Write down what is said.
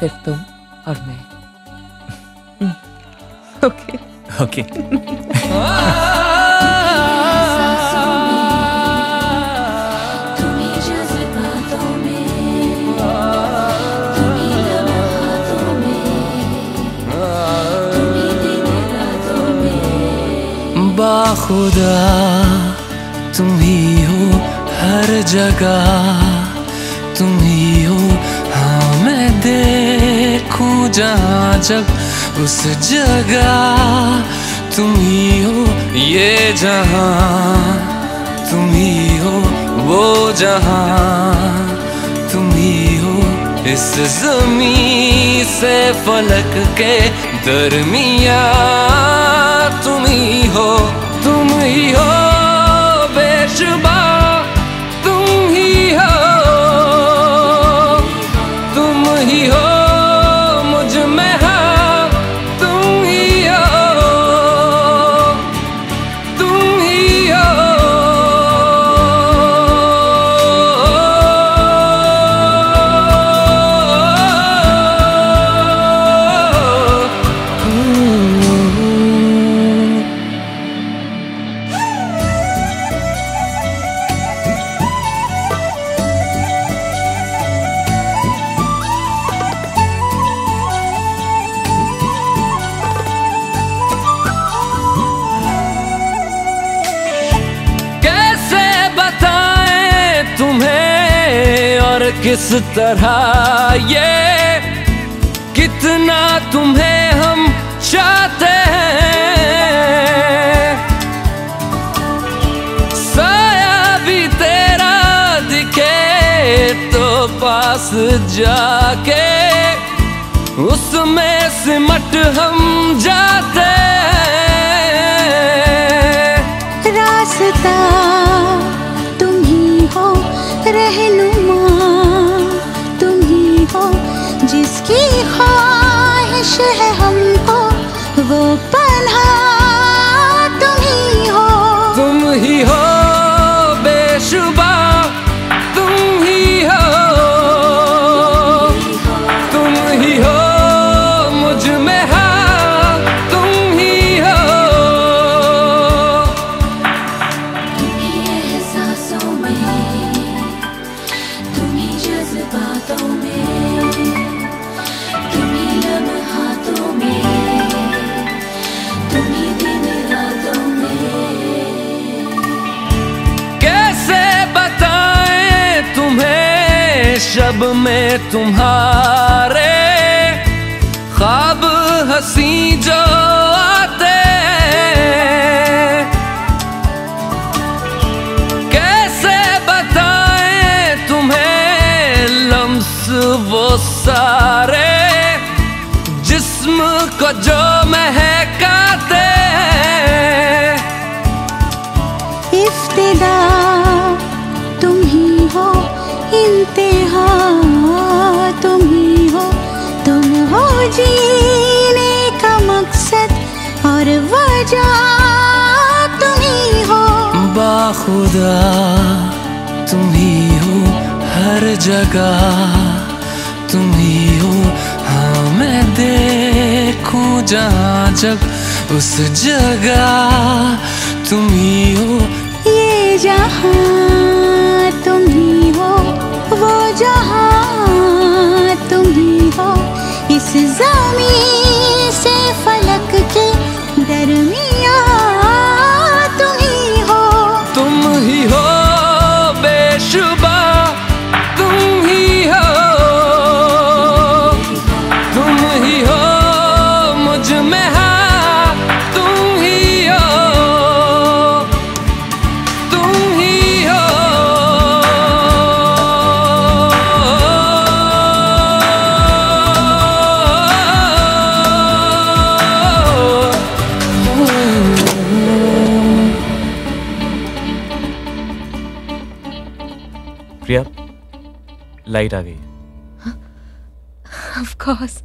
सिर्फ़ तुम और मैं। ओके ओके बाखुदा तुम ही हो हर जगह तुम हाँ जहाँ जब उस जगह तुम ही हो, ये जहाँ तुम ही हो, वो जहाँ तुम ही हो, इस जमी से फलक के दरमिया तुम ही हो, तुम ही हो। किस तरह ये कितना तुम्हें हम चाहते हैं। साया भी तेरा दिखे तो पास जाके उसमें सिमट हम जाते हैं। जिसकी ख्वाहिश है हमको वो पन्हा शब में तुम्हारे ख्वाब हसी जो आते कैसे बताएँ तुम्हें लम्स वो सारे जिस्म को जो महकाते इफ्तिदा तुम ही हो इंतहा बाखुदा तुम ही हो हर जगह। तुम ही हो हाँ मैं देखूँ जहाँ जब उस जगह। तुम ही हो। ये जहाँ तुम ही हो, वो जहाँ तुम ही हो। इस ज़मीन प्रिया लाइट आ गई। Of course